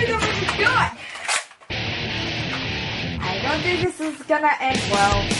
should have shot. I don't think this is gonna end well.